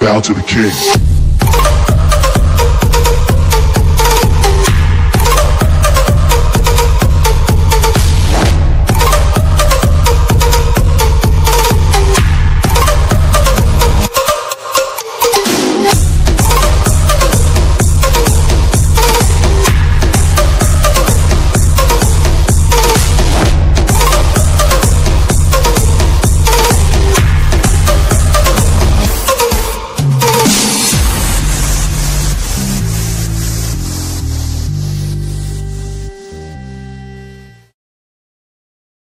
Bow to the king.